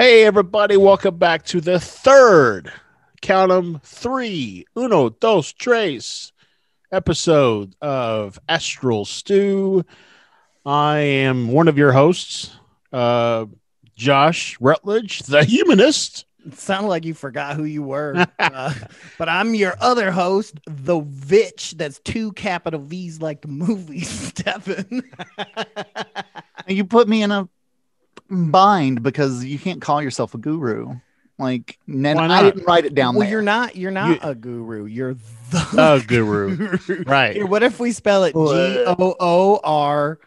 Hey, everybody, welcome back to the third, count 'em three, uno, dos, tres episode of Astral Stew. I am one of your hosts, uh, Josh Rutledge, the humanist. It sounded like you forgot who you were. uh, but I'm your other host, the Vitch. That's two capital V's like the movie, Stefan. You put me in a bind because you can't call yourself a guru. Like, then I didn't write it down well, there. you're not. You're not You- a guru. You're the The guru. guru. Right. Here, what if we spell it G O O R?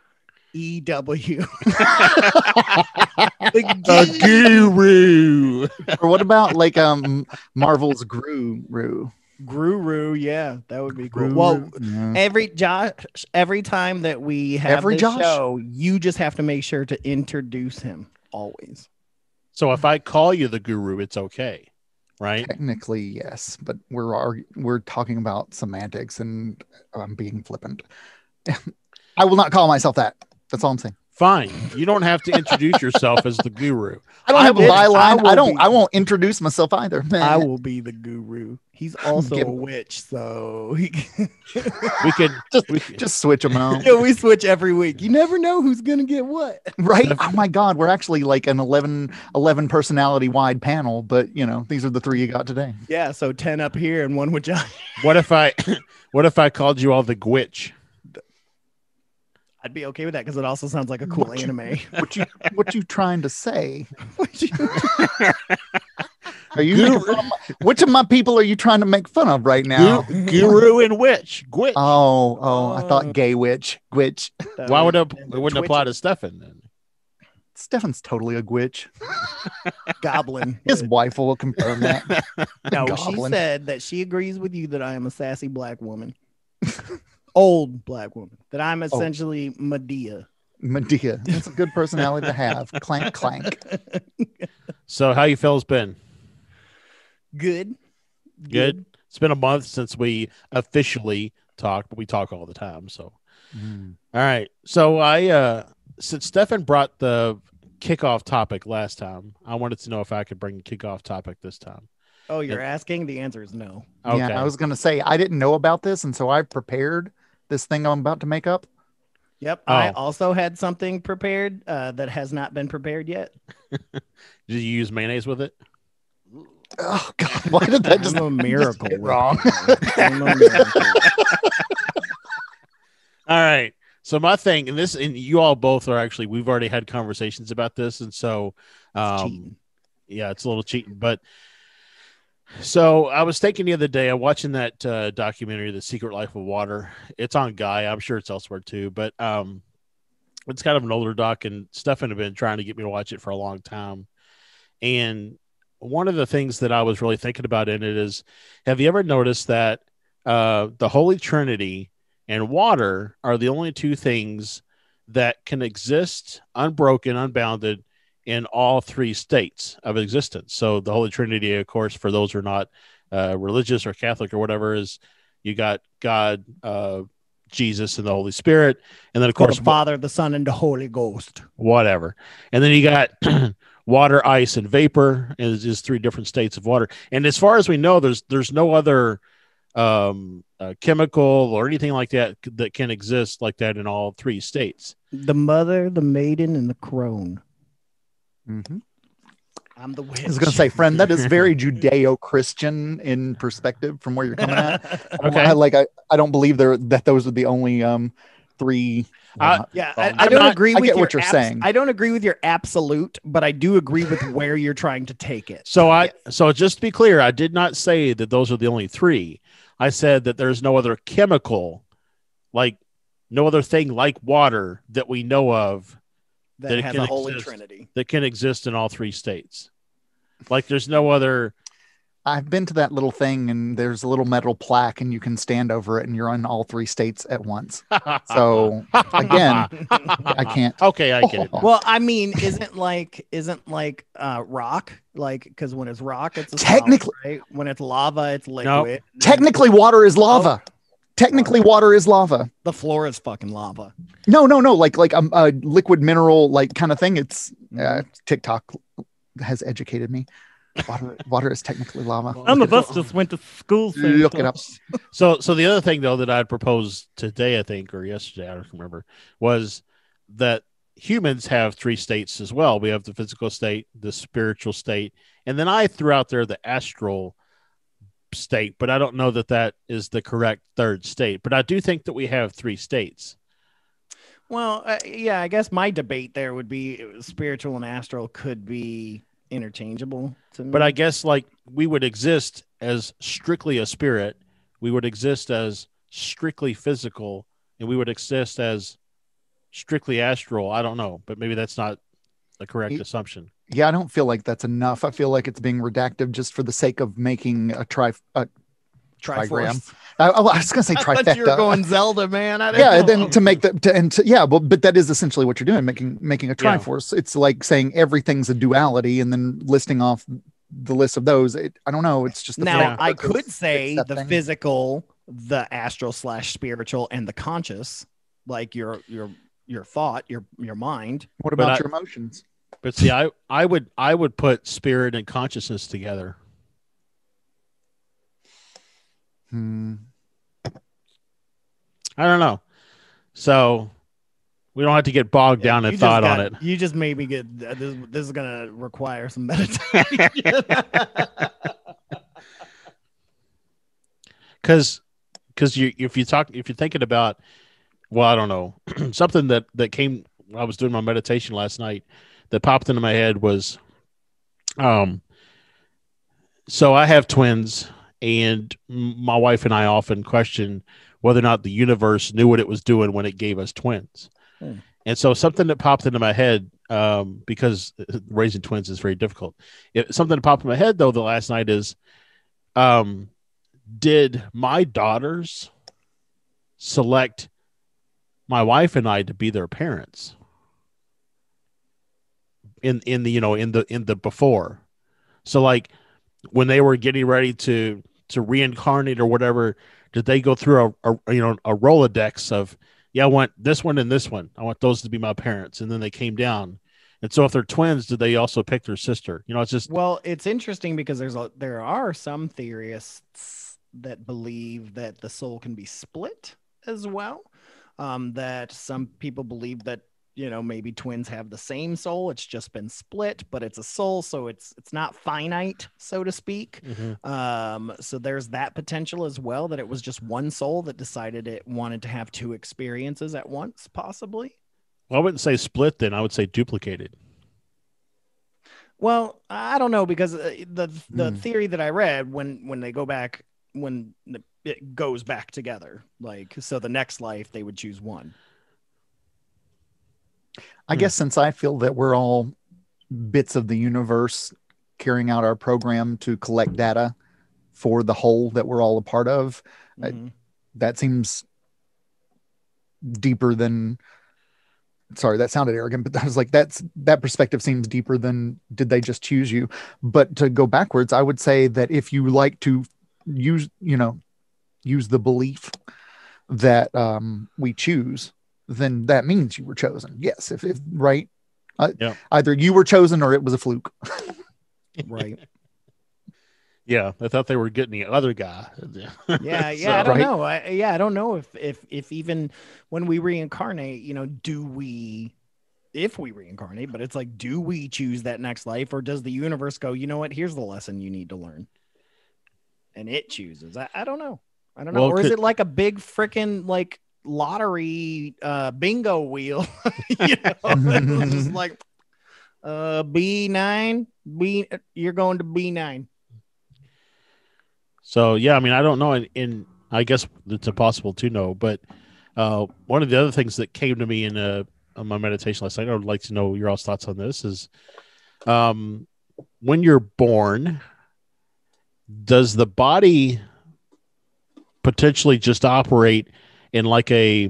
E W. What? O O R E W? The guru. or what about like um Marvel's Guru? Guru, yeah, that would be cool. Guru? Well, Yeah. every Josh, every time that we have Every this Josh? show, you just have to make sure to introduce him always. So if I call you the guru, it's okay, right? technically yes, but we're argu- we're talking about semantics and I'm being flippant. I will not call myself that. That's all I'm saying. Fine. You don't have to introduce yourself as the guru. I don't I have a byline. I I, don't. be- I won't introduce myself either. I will be the guru. He's also Give- a witch, so he We could just we could- just switch them out. yeah, we switch every week. You never know who's gonna get what. right? Oh my God, we're actually like an 11, 11 personality wide panel, but you know these are the three you got today. Yeah, so ten up here and one with Josh. What if I what if I called you all the gwitch? I'd be okay with that because it also sounds like a cool What you- anime. What you what you trying to say? You- Are you Guru- of my, which of my people are you trying to make fun of right now? Gu- guru and witch. Gwitch. Oh, oh, I Oh. thought gay witch, gwitch. that Why would was- it, and it the wouldn't Twitch apply to Stefan then? Stefan's totally a gwitch. goblin? His wife will confirm that. No, she Goblin. said that she agrees with you that I am a sassy black woman, old black woman. That Oh. I'm essentially Madea. Madea. That's a good personality to have. Clank, clank. So how you fellas been? Good. Good. It's been a month since we officially talked, but we talk all the time. So Mm. all right. So I uh since Stefan brought the kickoff topic last time, I wanted to know if I could bring the kickoff topic this time. Oh, you're asking? The answer is no. Okay. Yeah, I was gonna say I didn't know about this, and so I prepared this thing I'm about to make up. Yep. I Oh. also had something prepared uh, that has not been prepared yet. Did you use mayonnaise with it? Oh God, why did that just I'm a miracle. hit with wrong? it. I'm a miracle. All right. So my thing, and this, and you all both are actually, we've already had conversations about this, and so, um, cheating. yeah, it's a little cheating. But so I was thinking the other day, I'm watching that uh, documentary, "The Secret Life of Water." It's on Gaia. I'm sure it's elsewhere too, but um, it's kind of an older doc, and Stefan had been trying to get me to watch it for a long time. And one of the things that I was really thinking about in it is, have you ever noticed that uh, the Holy Trinity and water are the only two things that can exist unbroken, unbounded in all three states of existence. So the Holy Trinity, of course, for those who are not uh, religious or Catholic or whatever, is you got God, uh, Jesus, and the Holy Spirit, and then of course the Father, the Son, and the Holy Ghost. whatever. And then you got water, ice, and vapor is is three different states of water. And as far as we know, there's there's no other um uh, chemical or anything like that that can exist like that in all three states. The Mother, the Maiden, and the Crone. Mhm. I'm the witch. I was gonna say, friend, that is very Judeo-Christian in perspective from where you're coming at. Okay. I, like I, I don't believe there that those are the only um three. I- Yeah, Um, I, I don't not- agree I with get your what you're abs- saying. I don't agree with your absolute, but I do agree with where you're trying to take it. So I so just to be clear, I did not say that those are the only three. I said that there's no other chemical, like no other thing like water that we know of that, that has can a holy exist. trinity. that can exist in all three states. Like there's no other. I've been to that little thing, and there's a little metal plaque, and you can stand over it, and you're in all three states at once. So again, I can't. Okay, I get it. Oh. Well, I mean, isn't like isn't like uh rock like because when it's rock, it's a solid, Technically- right? When it's lava, it's liquid. No. Technically, water is lava. Technically, water is lava. the floor is fucking lava. No, no, no. Like like um, a liquid mineral like kind of thing. It's uh, TikTok has educated me. Water, water is technically lava. Some of us just went to school. saying Look it up. So, so the other thing though that I'd proposed today, I think, or yesterday, I don't remember, was that humans have three states as well. We have the physical state, the spiritual state, and then I threw out there the astral state, but I don't know that that is the correct third state. But I do think that we have three states. Well, uh, yeah, I guess my debate there would be uh, spiritual and astral could be interchangeable. To me. But I guess like we would exist as strictly a spirit, we would exist as strictly physical, and we would exist as strictly astral. I don't know, but maybe that's not the correct assumption. Yeah, I don't feel like that's enough. I feel like it's being redactive just for the sake of making a tri. Uh, trigram. I, I was going to say I thought you were going Zelda, man. I yeah, didn't then know. to make the to, and to, yeah, well, but that is essentially what you're doing, making making a Yeah. triforce. It's like saying everything's a duality, and then listing off the list of those. It, I don't know. It's just the now I could say the accepting. physical, the astral slash spiritual, and the conscious, like your your your thought, your your mind. What but about I- your emotions? But see, I I would I would put spirit and consciousness together. Hmm. I don't know. So we don't have to get bogged down You in thought got- on it. You just made me get uh, this. This is gonna require some meditation. because because you if you talk if you're thinking about well i don't know something that that came i was doing my meditation last night that popped into my head was um so i have twins and my wife and i often question whether or not the universe knew what it was doing when it gave us twins. Hmm. and so something that popped into my head um because raising twins is very difficult. It, something that popped in my head though the last night is um did my daughters select my wife and I to be their parents in in the you know in the in the before. So like when they were getting ready to to reincarnate or whatever did they go through a, a you know a rolodex of yeah I want this one and this one. I want those to be my parents. And then they came down. And so if they're twins did they also pick their sister? You know it's just well, it's interesting because there's a there are some theorists that believe that the soul can be split as well. Um, that some people believe that you know maybe twins have the same soul it's just been split but it's a soul so it's it's not finite so to speak Um, so there's that potential as well that it was just one soul that decided it wanted to have two experiences at once, possibly. well, I wouldn't say split then I would say duplicated Well, I don't know because uh, the the Hmm. theory that I read when when they go back when the- it goes back together, like so the next life they would choose one. I Hmm. guess since I feel that we're all bits of the universe carrying out our program to collect data for the whole that we're all a part of, I- Mhm. that seems deeper than sorry that sounded arrogant but i was like that's that perspective seems deeper than did they just choose you but to go backwards i would say that if you like to use you know use the belief that um we choose then that means you were chosen yes if, if right uh, Yeah. either you were chosen or it was a fluke right. Yeah, I thought they were getting the other guy. Yeah, yeah. So- I don't Right. know. I, yeah, I don't know if if if even when we reincarnate, you know, do we if we reincarnate, but it's like, do we choose that next life, or does the universe go, you know what? Here's the lesson you need to learn, and it chooses. I, I don't know. I don't know. Well, or is could- it like a big freaking like lottery uh bingo wheel? you know, it's just like uh B nine, B. You're going to B nine. So yeah, I mean, I don't know, and, and I guess it's impossible to know. But uh, one of the other things that came to me in uh, on my meditation last night, I would like to know your all's thoughts on this: is um, when you're born, does the body potentially just operate in like a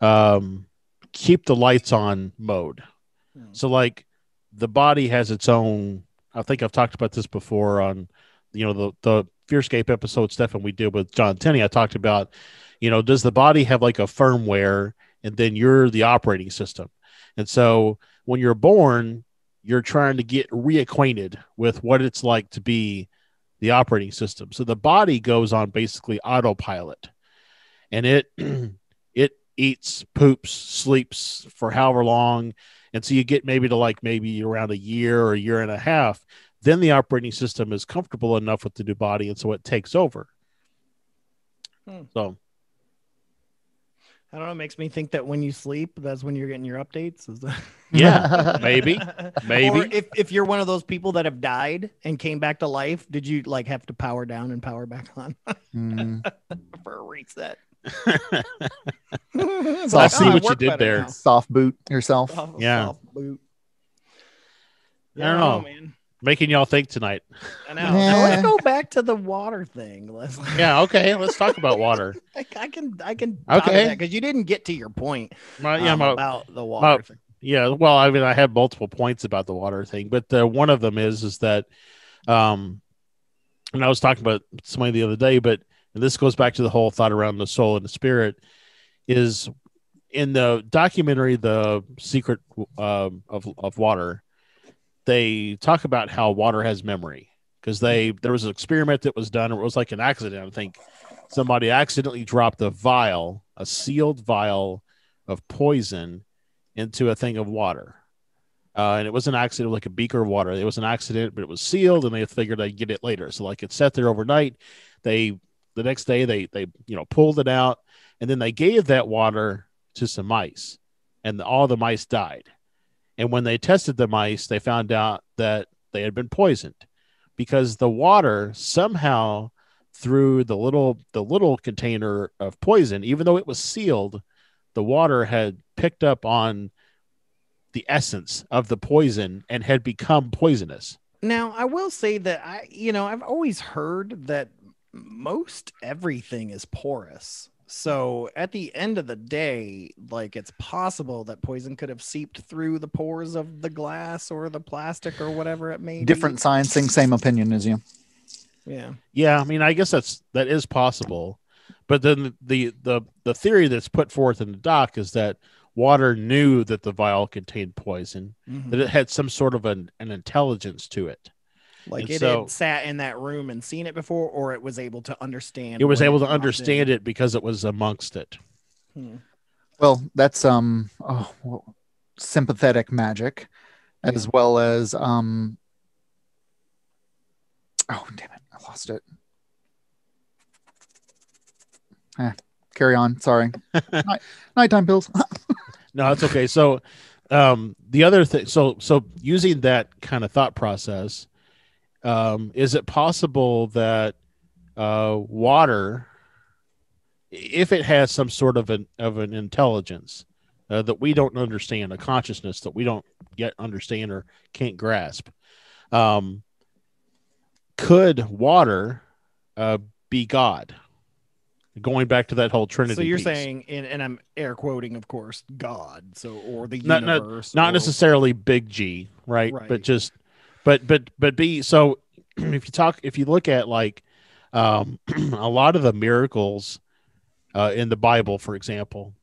um, keep the lights on mode? So like the body has its own. I think I've talked about this before on, you know, the the Fearscape episode stuff, and we did with John Tenney. I talked about, you know, does the body have like a firmware, and then you're the operating system, and so when you're born, you're trying to get reacquainted with what it's like to be the operating system. So the body goes on basically autopilot, and it it eats, poops, sleeps for however long, and so you get maybe to like maybe around a year or a year and a half. Then the operating system is comfortable enough with the new body, and so it takes over. Hmm. So I don't know. It makes me think that when you sleep, that's when you're getting your updates. Is that... yeah, maybe. Maybe. Or if, if you're one of those people that have died and came back to life, did you like have to power down and power back on Mm, for a reset? So I I see what you did there. soft boot yourself. Yeah. boot. I don't know. man. Making y'all think tonight. I know. Now let's go back to the water thing. Let's. Yeah. Okay. Let's talk about water. I, I can. I can. Okay. Because you didn't get to your point. My, yeah. um, My, about the water thing. Yeah, well, I mean, I have multiple points about the water thing, but uh, one of them is is that, um, and I was talking about somebody the other day, but and this goes back to the whole thought around the soul and the spirit, is in the documentary "The Secret um of of Water," they talk about how water has memory because they there was an experiment that was done, it was like an accident. I think somebody accidentally dropped a vial, a sealed vial of poison into a thing of water. Uh, and it was an accident, like a beaker of water. It was an accident, but it was sealed, and they figured they'd get it later. So, like, it sat there overnight. They the next day they they you know pulled it out, and then they gave that water to some mice, and all the mice died. And when they tested the mice, they found out that they had been poisoned because the water somehow through the little the little container of poison, even though it was sealed, the water had picked up on the essence of the poison and had become poisonous. Now, I will say that I, you know, I've always heard that most everything is porous. So at the end of the day, like it's possible that poison could have seeped through the pores of the glass or the plastic or whatever it may be. Different sciencing, same opinion as you. Yeah. Yeah, I mean, I guess that's that is possible, but then the the the theory that's put forth in the doc is that water knew that the vial contained poison, Mhm. that it had some sort of an, an intelligence to it. Like And it so- had sat in that room and seen it before, or it was able to understand. It was when able to walked in. understand it because it was amongst it. Hmm. Well, that's um oh, well, sympathetic magic, as well as um. Oh damn it! I lost it. Eh, carry on. Sorry. Night, nighttime pills. No, that's okay. So, um, the other thing, so so using that kind of thought process, um, is it possible that uh, water, if it has some sort of an of an intelligence uh, that we don't understand, a consciousness that we don't yet understand or can't grasp, um, could water uh, be God? Going back to that whole Trinity. So you're piece. saying, and, and I'm air quoting, of course, God. So or the Not- not- universe. not or- necessarily big G, right? Right. But just, but but but B. So if you talk, if you look at like um, a lot of the miracles uh, in the Bible, for example,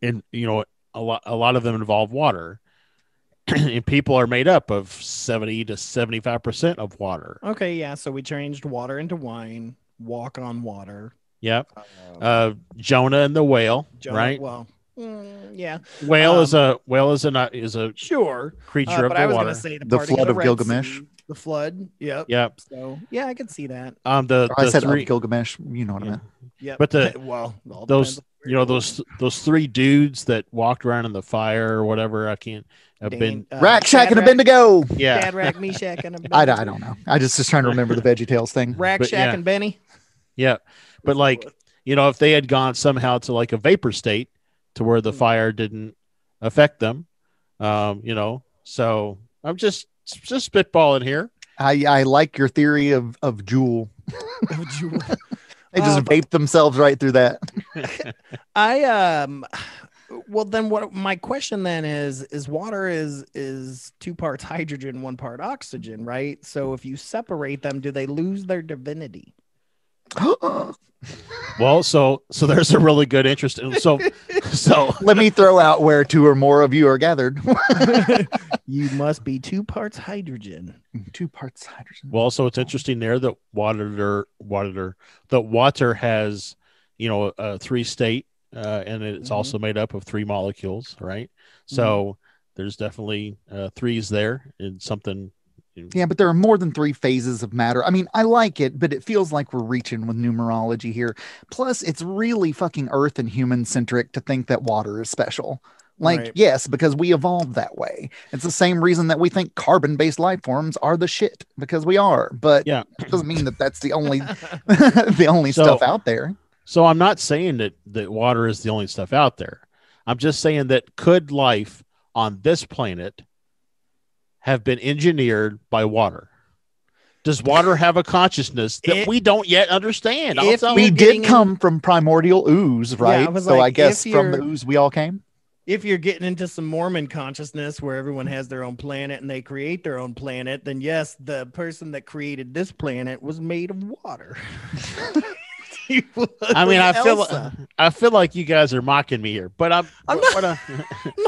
and you know a lot a lot of them involve water, and people are made up of seventy to seventy five percent of water. Okay, yeah. So we changed water into wine. Walk on water. Yep. Uh, Uh, Jonah and the whale, Jonah- right? Well, mm, yeah, Whale is um, a whale is a is a sure. creature Uh, of but the I was water. gonna say the, The parting flood the of Gilgamesh. Sea, the flood. Yep. Yep. So yeah, I can see that. Um, the, I said three, Gilgamesh. You know what Yeah. I meant. Yeah. But the- well, those depends you know those those three dudes that walked around in the fire or whatever i can't have been uh, Rack Shack and Shadrach- Abednego. yeah Shadrach, Meshach, and I, Abednego. I don't know. I just was trying to remember the Veggie Tales thing. Rack But Shack yeah. and Benny. yeah but like you know if they had gone somehow to like a vapor state to where the Hmm. fire didn't affect them um you know so i'm just just spitballing here I, I like your theory of of Jewel. Jewel. They just Um, vape themselves right through that. I um well then what my question then is is water is is two parts hydrogen, one part oxygen, right? So if you separate them, do they lose their divinity? well so so there's a really good interest in so so Let me throw out where two or more of you are gathered. You must be two parts hydrogen. Two parts hydrogen. Well, so it's interesting there that water, water, that water has, you know, a three state, uh, and it's Mhm. also made up of three molecules, right? So there's definitely uh, threes there and something. Mm-hmm. Yeah, but there are more than three phases of matter. I mean, I like it, but it feels like we're reaching with numerology here. Plus, it's really fucking earth and human centric to think that water is special. Like, Right. yes, because we evolved that way. It's the same reason that we think carbon based life forms are the shit because we are. But Yeah. it doesn't mean that that's the only the only So- stuff out there. So I'm not saying that that water is the only stuff out there. I'm just saying that could life on this planet have been engineered by water? Does water have a consciousness that It- we don't yet understand? If We you. did getting in- come from primordial ooze, right? was so I guess from the ooze we all came. if you're getting into some Mormon consciousness where everyone has their own planet and they create their own planet, then yes, the person that created this planet was made of water. Was I mean, I feel Elsa. I feel like you guys are mocking me here, but I'm. I'm what I-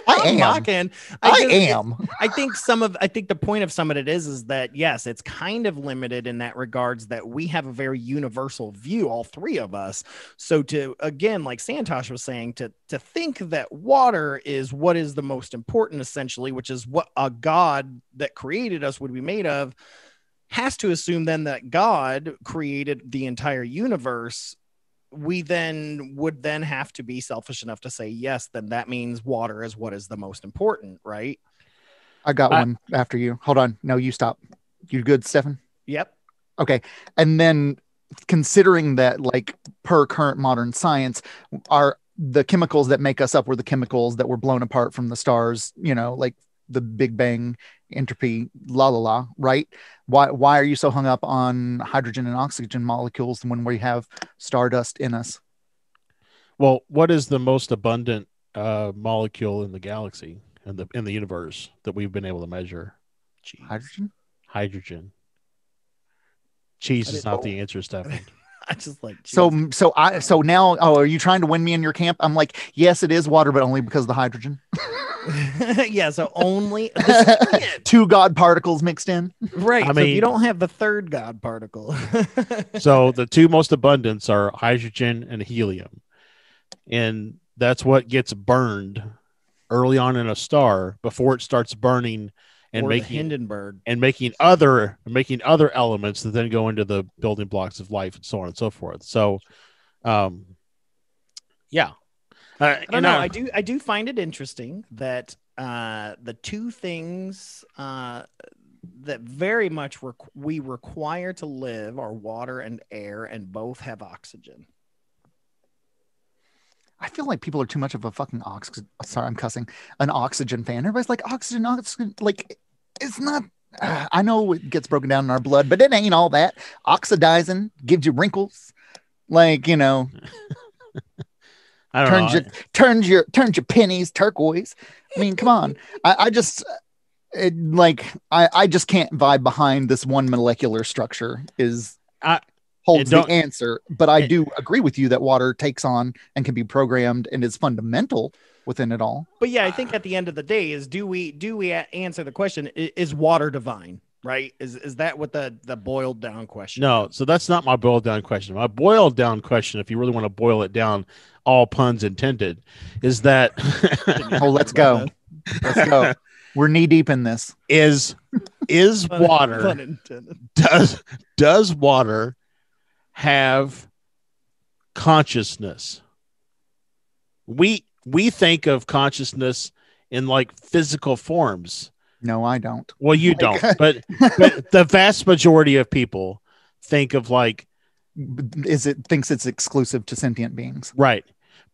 I am. mocking. I, just- am. I think some of I think the point of some of it is is that yes, it's kind of limited in that regards that we have a very universal view, all three of us. So to again, like Santosh was saying, to to think that water is what is the most important, essentially, which is what a God that created us would be made of, has to assume then that God created the entire universe. We then would then have to be selfish enough to say yes, then that means water is what is the most important, right? I got I- one after you. Hold on. No, you stop. You good, Stefan? Yep. Okay. And then considering that, like, per current modern science, are the chemicals that make us up were the chemicals that were blown apart from the stars, you know, like the Big Bang entropy, la la la, right? Why why are you so hung up on hydrogen and oxygen molecules when we have stardust in us? well, what is the most abundant uh, molecule in the galaxy and the in the universe that we've been able to measure? Hydrogen? Hydrogen. Cheese is didn't not know. the answer, Stefan. I just like So so I so now oh are you trying to win me in your camp? I'm like, yes, it is water, but only because of the hydrogen. yeah. So only this is it. Two God particles mixed in. right. I so if mean- you don't have the third God particle. so the two most abundant are hydrogen and helium and that's what gets burned early on in a star before it starts burning and or making Hindenburg. and making other making other elements that then go into the building blocks of life and so on and so forth so um yeah uh, I don't know. I- I do. I do find it interesting that uh, the two things uh, that very much requ- we require to live are water and air, and both have oxygen. I feel like people are too much of a fucking ox. Sorry, I'm cussing. An oxygen fan. Everybody's like oxygen, oxygen. Like it's not. uh, I know it gets broken down in our blood, but it ain't all that. Oxidizing gives you wrinkles. Like you know, I don't turns know. your turns your turns your pennies turquoise. I mean, come on. I, I just it, like I I just can't vibe behind this one molecular structure. Is I- holds the answer, but I it- do agree with you that water takes on and can be programmed and is fundamental within it all. But yeah, I think at the end of the day is do we do we answer the question is water divine? Right? Is is that what the the boiled down question? No, so that's not my boiled down question. My boiled down question, if you really want to boil it down, all puns intended, is that Oh, let's go. Let's go. We're knee deep in this. is is Pun- water pun intended. does does water have consciousness? We we think of consciousness in like physical forms. No, I don't. Well, you don't, but, but the vast majority of people think of like Is it thinks it's exclusive to sentient beings? right.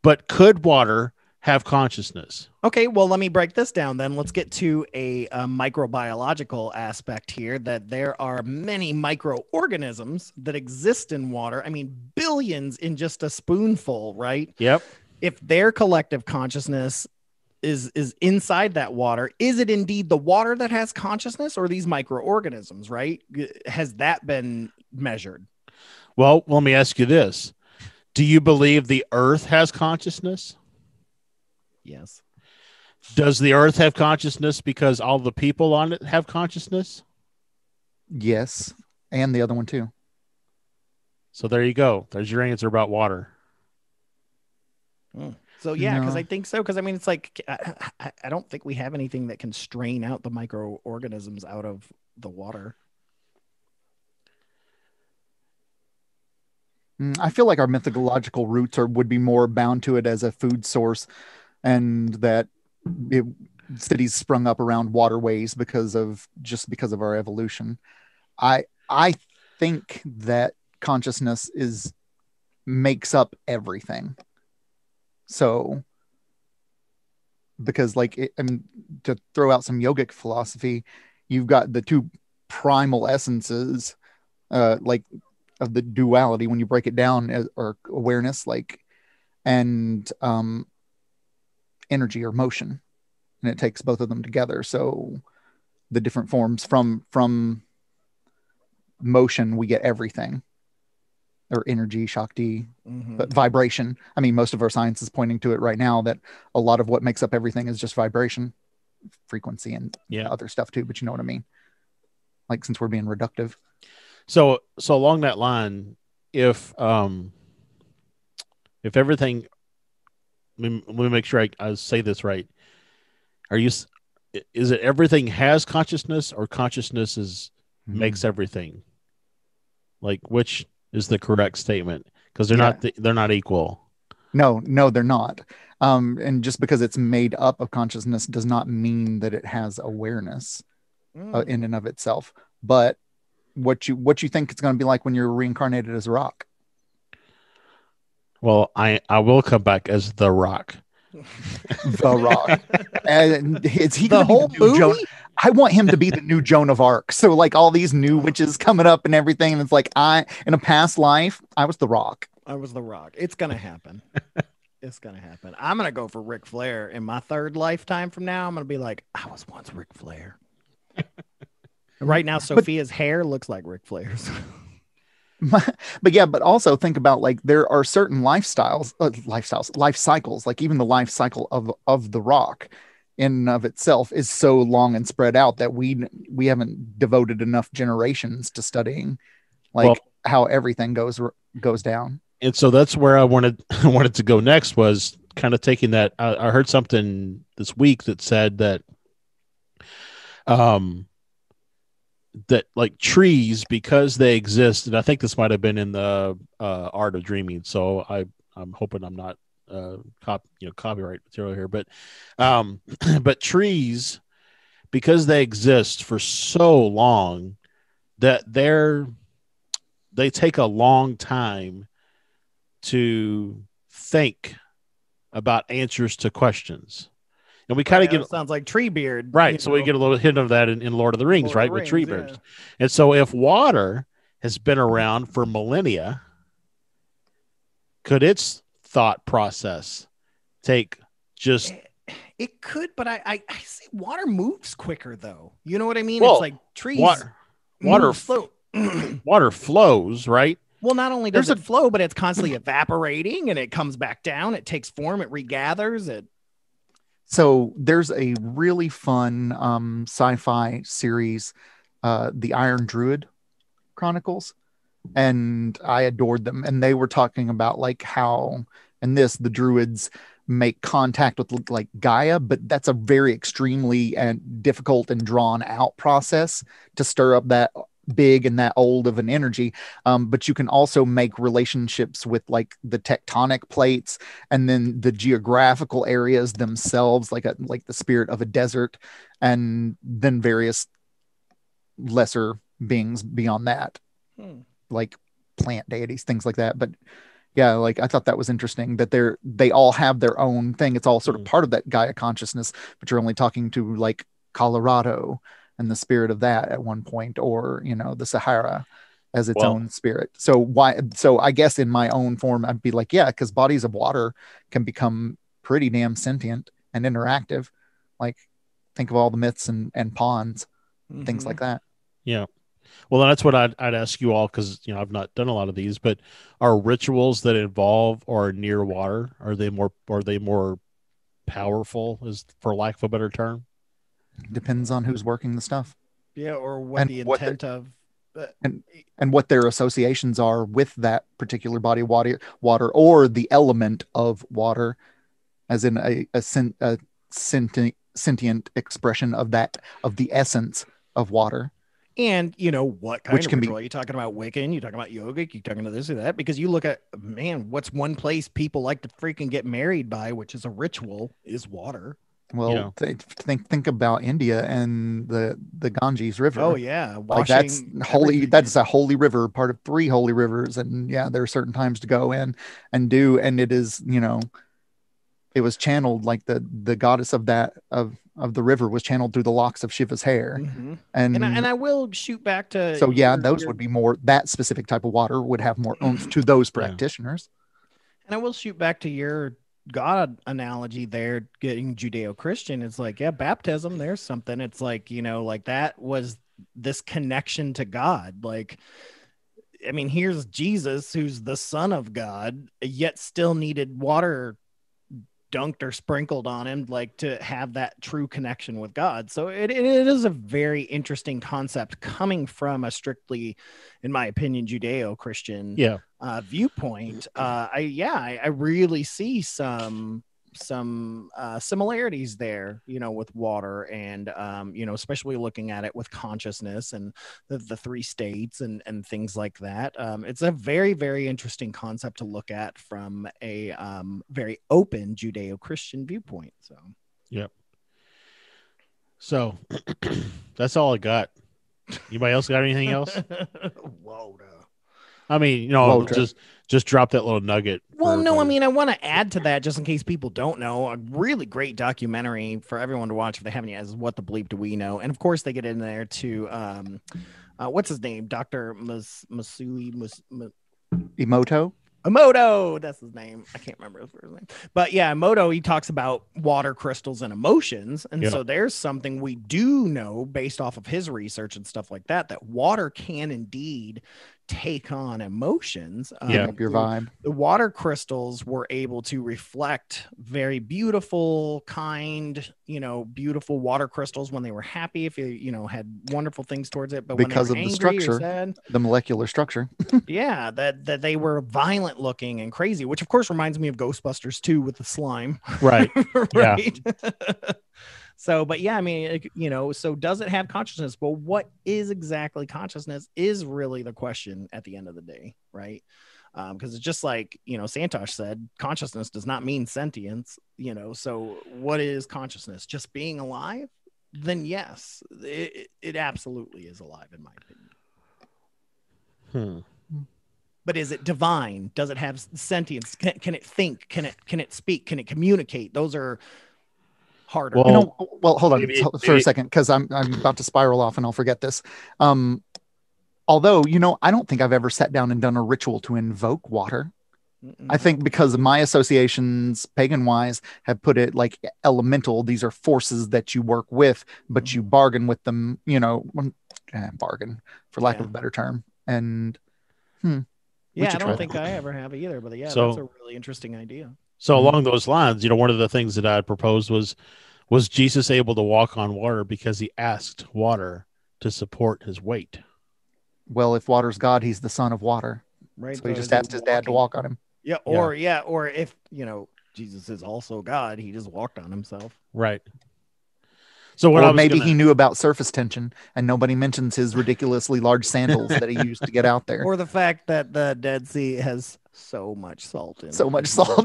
But could water have consciousness? Okay, well, let me break this down then. Let's get to a, a microbiological aspect here that there are many microorganisms that exist in water. I mean, billions in just a spoonful, right? Yep. If their collective consciousness is is inside that water, is it indeed the water that has consciousness or these microorganisms, right? Has that been measured? Well, let me ask you this. Do you believe the earth has consciousness? Yes. Does the Earth have consciousness because all the people on it have consciousness? Yes, and the other one too. So there you go. There's your answer about water. So yeah, because No. I think so. Because I mean, it's like I, I, I don't think we have anything that can strain out the microorganisms out of the water. Mm, I feel like our mythological roots are would be more bound to it as a food source, and that it, cities sprung up around waterways because of just because of our evolution. I I think that consciousness is makes up everything. So because like it, and to throw out some yogic philosophy, you've got the two primal essences, uh, like of the duality when you break it down as, or awareness like and um energy or motion and it takes both of them together. So the different forms from from motion we get everything or energy shakti Mhm. but vibration i mean most of our science is pointing to it right now that a lot of what makes up everything is just vibration frequency and Yeah. other stuff too but you know what i mean like since we're being reductive So so along that line, if um if everything let me, let me make sure I, I say this right. Are you s- is it everything has consciousness or consciousness is Mm-hmm. makes everything? Like which is the correct statement? Because they're Yeah. not the, they're not equal. No, no, they're not. Um, and just because it's made up of consciousness does not mean that it has awareness uh, Mm. in and of itself. But what you what you think it's going to be like when you're reincarnated as a rock? Well, I I will come back as the rock. The rock. And is he the gonna be whole new movie. Joan? I want him to be the new Joan of Arc. So like all these new witches coming up and everything, and it's like I in a past life I was the Rock. I was the Rock. It's gonna happen. it's gonna happen. I'm gonna go for Ric Flair in my third lifetime from now. I'm gonna be like, I was once Ric Flair. right now, Sophia's hair looks like Ric Flair's. but yeah, but also think about like there are certain lifestyles, uh, lifestyles, life cycles. Like even the life cycle of of the Rock, in and of itself, is so long and spread out that we we haven't devoted enough generations to studying, like Well- how everything goes goes down. and so that's where I wanted wanted to go next was kind of taking that. I, I heard something this week that said that, um, that like trees because they exist, and I think this might have been in the uh, Art of Dreaming. So I I'm hoping I'm not uh cop you know copyright material here, but um, but trees because they exist for so long that they're they take a long time to think about answers to questions. And we kind of Yeah, get sounds like tree beard, right. So we get a little hint of that in, in Lord of the Rings, Lord right? the With Rings, tree yeah. And so if water has been around for millennia, could its thought process take just It could, but I, I, I see water moves quicker though. You know what I mean? Well, it's like trees. water? Water, move water flows, right? well, not only does There's it flow, but it's constantly evaporating and it comes back down. It takes form. It regathers. It. So there's a really fun um, sci-fi series, uh, the Iron Druid Chronicles, and I adored them. And they were talking about like how in this the druids make contact with like Gaia, but that's a very extremely and difficult and drawn out process to stir up that big and that old of an energy. Um, but you can also make relationships with like the tectonic plates and then the geographical areas themselves, like a like the spirit of a desert, and then various lesser beings beyond that Hmm. Like plant deities, things like that. But yeah, like I thought that was interesting that they're they all have their own thing. It's all sort of Mm. part of that Gaia consciousness, but you're only talking to like Colorado and the spirit of that at one point, or you know, the Sahara as its Well- own spirit. So why so I guess in my own form, I'd be like, yeah, because bodies of water can become pretty damn sentient and interactive. Like think of all the myths and, and ponds, things Mhm. like that. Yeah. Well, that's what I'd, I'd ask you all because you know I've not done a lot of these, but are rituals that involve or are near water are they more are they more powerful, is for lack of a better term. Depends on who's working the stuff Yeah, or what And the what the- intent of. uh, and what their associations are with that particular body of water, water or the element of water, as in a, a, sen- a sentient, sentient expression of that of the essence of water. And you know what kind Which of can be- ritual? Are you talking about Wiccan? You talking about yogic? You talking about this or that? Because you look at man, what's one place people like to freaking get married by, which is a ritual, is water. Well, Yeah. th- think think about India and the the Ganges River. Oh yeah, like that's holy everything. that's a holy river part of three holy rivers and yeah there are certain times to go in and do and it is you know it was channeled like the the goddess of that of of the river was channeled through the locks of shiva's hair Mhm. and, And I, and I will shoot back to so yeah your- those your- would be more that specific type of water would have more oomph to those Yeah. practitioners And I will shoot back to your God analogy there, getting Judeo Christian. It's like, yeah, baptism, there's something. It's like, you know, like that was this connection to God. Like, I mean, here's Jesus, who's the Son of God, yet still needed water dunked or sprinkled on him, like to have that true connection with God. So it, it is a very interesting concept coming from a strictly, in my opinion, Judeo Christian Yeah. uh, viewpoint, uh, I yeah, I, I really see some some uh, similarities there, you know, with water and um, you know, especially looking at it with consciousness and the, the three states and and things like that. Um, it's a very very interesting concept to look at from a um, very open Judeo-Christian viewpoint. So yep. So that's all I got. Anybody else got anything else? Whoa. no. I mean, you know, Whoa, just just drop that little nugget. Well, for no, I mean, I want to add to that just in case people don't know. A really great documentary for everyone to watch if they haven't yet is What the Bleep Do We Know? And of course, they get in there to, um, uh, what's his name? Dr. Mas- Masui Mas- Ma- emoto Emoto. That's his name. I can't remember his first name. But yeah, Emoto, he talks about water crystals and emotions. And Yeah. so there's something we do know based off of his research and stuff like that, that water can indeed take on emotions. Yeah. um, up your vibe the water crystals were able to reflect very beautiful kind you know beautiful water crystals when they were happy if you you know had wonderful things towards it but Because when they of were the angry or structure. sad, the molecular structure yeah that that they were violent looking and crazy which of course reminds me of ghostbusters too with the slime right. Yeah. so but yeah i mean you know so does it have consciousness? Well what is exactly consciousness is really the question at the end of the day right? Because it's just like you know santosh said consciousness does not mean sentience you know? So what is consciousness? Just being alive? Then yes it, it- it absolutely is alive in my opinion. Hmm. but is it divine? Does it have sentience? Can, can it think? Can it can it speak? Can it communicate? Those are harder. Well, you know well hold on maybe- so- for a second because i'm i'm about to spiral off and i'll forget this. Um although you know i don't think i've ever sat down and done a ritual to invoke water. Mm-mm. i think because my associations pagan wise have put it like elemental these are forces that you work with but you bargain with them you know eh, bargain for lack of a better term. And yeah i don't that. think i ever have either but yeah So- that's a really interesting idea So Mhm. along those lines, you know, one of the things that I had proposed was was Jesus able to walk on water because he asked water to support his weight. well if water's god he's the son of water right so he just asked his dad to walk on him yeah or yeah. or if you know jesus is also god he just walked on himself Right. So what I or was maybe gonna- he knew about surface tension and nobody mentions his ridiculously large sandals that he used to get out there or the fact that the dead sea has so much salt in so it. much salt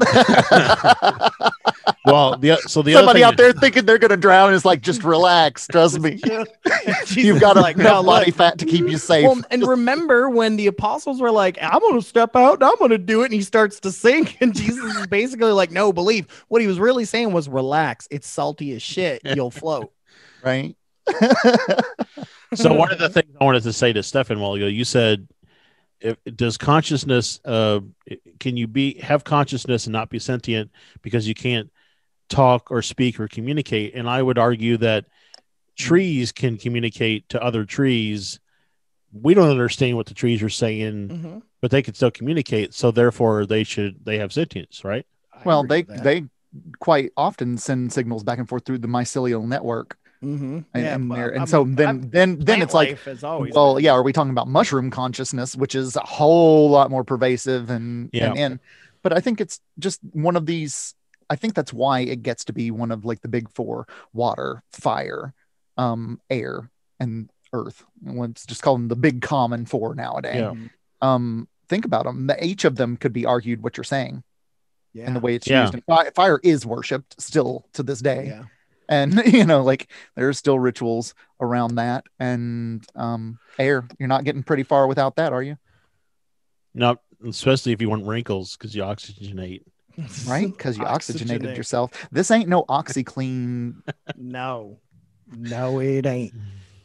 well, the so the somebody other out thing there thinking they're gonna drown is like just relax trust me you've got is like, enough "No, body look." fat to keep you safe Well, and remember when the apostles were like, I'm going to step out and I'm going to do it. And he starts to sink. And Jesus is basically like, no, believe. What he was really saying was, relax. It's salty as shit. You'll float. Right so one of the things I wanted to say to Stefan while ago, you said, if, "Does consciousness, uh, can you be have consciousness and not be sentient because you can't talk or speak or communicate?" And I would argue that trees can communicate to other trees. We don't understand what the trees are saying, Mm. Mhm. but they can still communicate. So therefore, they should they have sentience, right? I well they they quite often send signals back and forth through the mycelial network. Mm-hmm. And, and, but there, and I'm- so then I'm- then then it's like always well been- yeah are we talking about mushroom consciousness which is a whole lot more pervasive and Yeah. and, and but i think it's just one of these i think that's why it gets to be one of like the big four water fire um air and earth let's just call them the big common four nowadays Yeah. um think about them The, each of them could be argued what you're saying yeah. and the way it's Yeah. used and fi- fire is worshipped still to this day yeah. And you know like there's still rituals around that and um air you're not getting pretty far without that are you No, especially if you want wrinkles because you oxygenate. right because you oxygenated Oxygenate. yourself this ain't no OxiClean No, no, it ain't.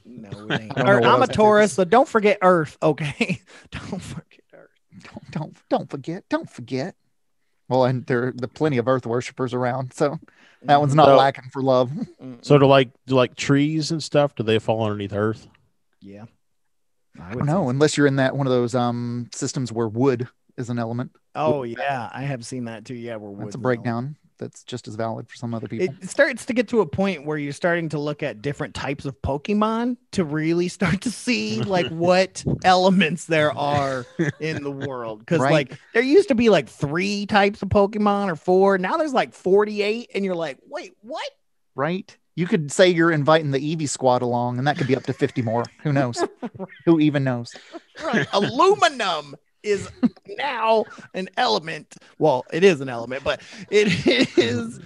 No, it ain't. or, i'm a else Taurus, so don't forget Earth. Okay, don't forget Earth. don't don't don't forget don't forget well and there are plenty of earth worshippers around so that one's not So- lacking for love So do like do like trees and stuff? Do they fall underneath Earth? yeah. i don't know unless you're in that one of those um systems where wood is an element Oh yeah, I have seen that too. Yeah, we're that's a breakdown that's just as valid for some other people It starts to get to a point where you're starting to look at different types of Pokemon to really start to see like what elements there are in the world. Because Right. like there used to be like three types of Pokemon or four. Now there's like 48, and you're like, wait, what? right? You could say you're inviting the Eevee squad along, and that could be up to 50 more. Who knows? Who even knows? Right. Aluminum is now an element. Well, it is an element, but it is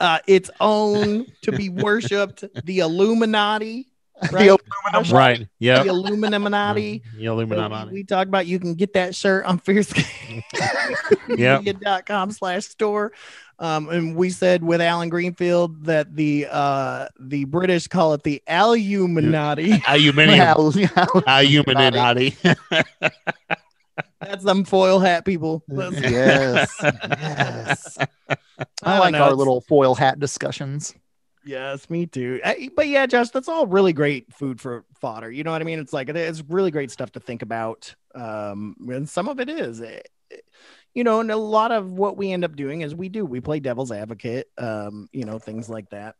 uh its own to be worshipped. The Illuminati, right? aluminum Right. Yeah. The Illuminati. The Illuminati. We, we talked about you can get that shirt on Yep. com slash store. Um, and we said with Allen Greenfield that the uh the British call it the Illuminati. Illuminati. Hell, Illuminati. That's them foil hat people. That's- yes, yes. I don't like know, our it's- little foil hat discussions. Yes, me too. I- but yeah, Josh, that's all really great food for fodder. You know what I mean? It's like it's really great stuff to think about. Um, and some of it is, eh, eh, you know, and a lot of what we end up doing is we do we play devil's advocate. Um, you know, things like that.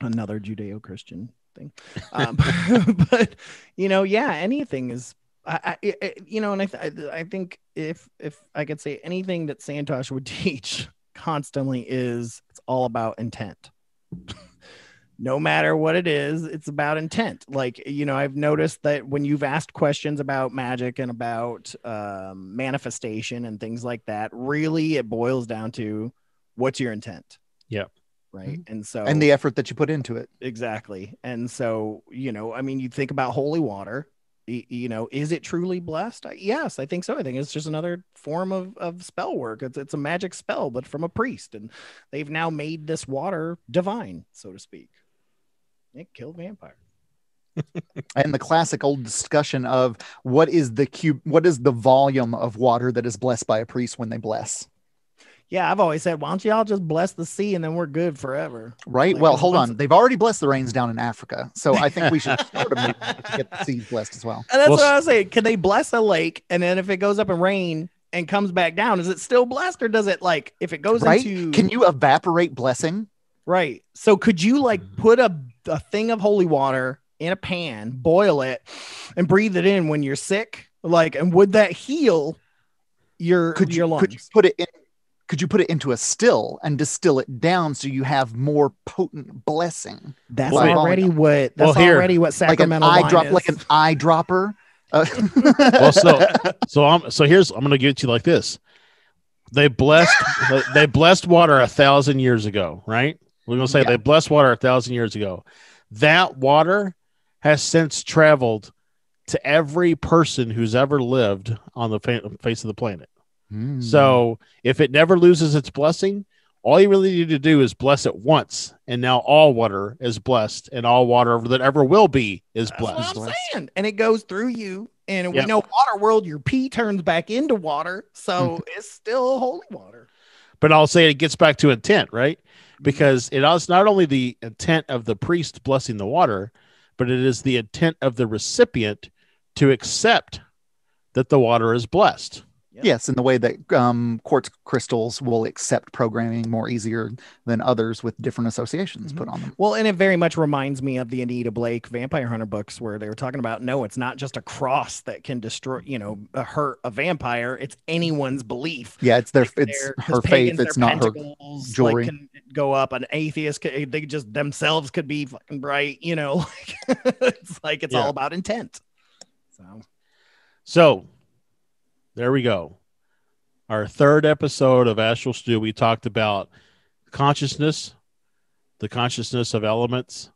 Another Judeo-Christian thing. Um, but you know, yeah, anything is. I, I, I- you know, and I, th- I think if if I could say anything that Santosh would teach constantly is it's all about intent no matter what it is, it's about intent. Like, you know, I've noticed that when you've asked questions about magic and about um, manifestation and things like that, really it boils down to what's your intent. Yep. Right. And so, And the effort that you put into it. exactly. And so, you know, I mean, you think about holy water. You know, is it truly blessed? Yes, I think so. I think it's just another form of, of spell work. It's, it's a magic spell, but from a priest. And they've now made this water divine, so to speak. It killed vampire. And the classic old discussion of what is the cube, what is the volume of water that is blessed by a priest when they bless? Yeah, I've always said, why don't y'all just bless the sea and then we're good forever? Right. Like, well, 'cause hold once- on. They've already blessed the rains down in Africa, so I think we should sort of to get the seas blessed as well. And that's Well, what I was saying. Can they bless a lake and then if it goes up in rain and comes back down, is it still blessed or does it like if it goes Right? into Can you evaporate blessing? right? So could you like mm-hmm. put a, a thing of holy water in a pan, boil it, and breathe it in when you're sick? Like, and would that heal your Could your you lungs? could you put it in? Could you put it into a still and distill it down so you have more potent blessing, that's Well, already volume. what Well, that's here, already what like an Sacramento eye wine drop, is. like an eyedropper? Uh, well, so so I'm so here's I'm gonna give it to you like this. They blessed they blessed water a thousand years ago, right? We're gonna say Yeah. they blessed water a thousand years ago. That water has since traveled to every person who's ever lived on the fa- face of the planet. Hmm. So if it never loses its blessing, all you really need to do is bless it once, and now all water is blessed, and all water that ever will be is That's blessed. I'm saying. And it goes through you. And we Yep. know water world, your pee turns back into water. So it's still holy water. But I'll say it gets back to intent, right? Because it is not only the intent of the priest blessing the water, but it is the intent of the recipient to accept that the water is blessed. Yep. Yes, in the way that um, quartz crystals will accept programming more easier than others with different associations Mhm. put on them. Well, and it very much reminds me of the Anita Blake Vampire Hunter books where they were talking about no, it's not just a cross that can destroy, you know, uh, hurt a vampire. It's anyone's belief. Yeah, it's their Like, it's their- her pagans, faith. It's not her. pentacles, jewelry. Like, can go up. An atheist, could, they just themselves could be fucking bright. You know, it's like it's Yeah. all about intent. So So there we go. Our third episode of Astral Stew, we talked about consciousness, the consciousness of elements.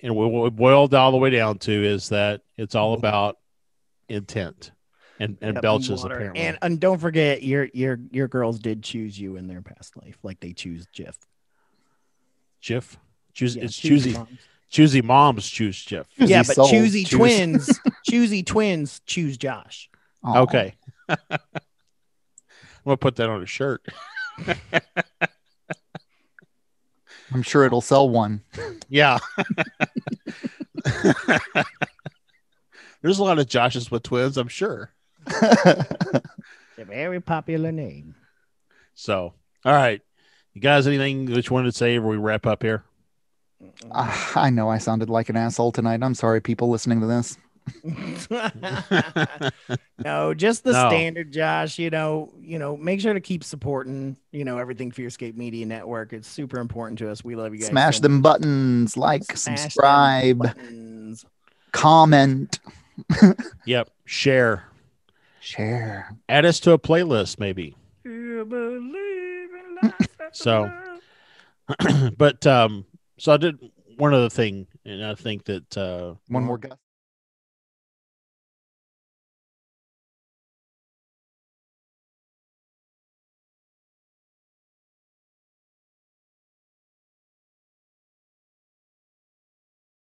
And what we boiled all the way down to is that it's all about intent. And and Yep, belches water. apparently. And and don't forget, your your your girls did choose you in their past life, like they choose Jif. Jif. Choose Yeah, it's choosy choosy moms. choosy moms choose Jif. Choosy Yeah, but souls choosy choose- twins, choosy twins choose Josh. Aw. Okay. I'm gonna put that on a shirt. I'm sure it'll sell one. Yeah. There's a lot of Joshes with twins, I'm sure. It's a very popular name. So, all right. You guys, anything that you wanted to say before we wrap up here? Ah, I know I sounded like an asshole tonight. I'm sorry, people listening to this. no, just the No. standard, Josh. You know, you know, make sure to keep supporting, you know, everything Fearscape Media Network. It's super important to us. We love you guys. Smash so them buttons, like. Smash subscribe, buttons. comment, Yep. Share. share. Add us to a playlist, maybe. You believe in So- but um, so I did one other thing, and I think that uh, One more Gus.